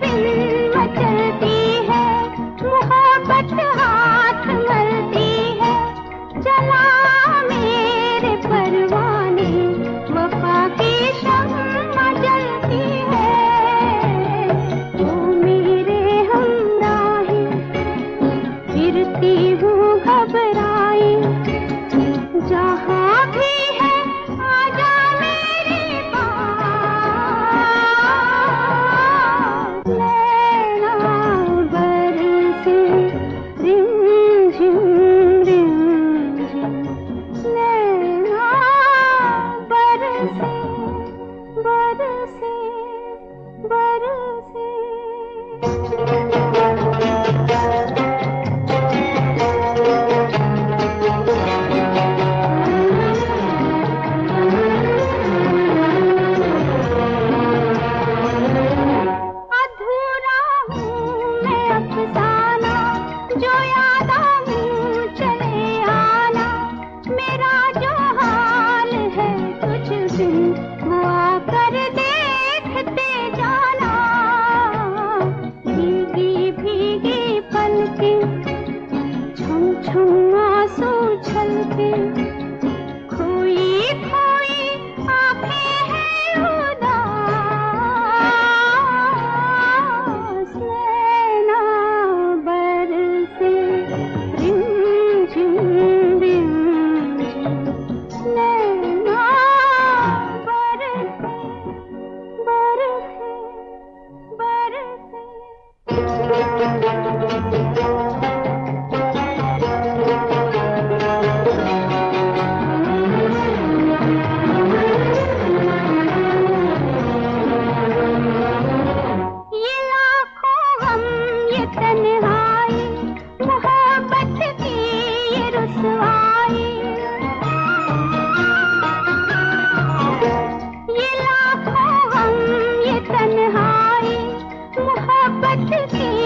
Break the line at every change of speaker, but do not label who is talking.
happiness. तन्हाई मोहब्बत की ये रुसवाई। ये लाखों गम ये तन्हाई मोहब्बत की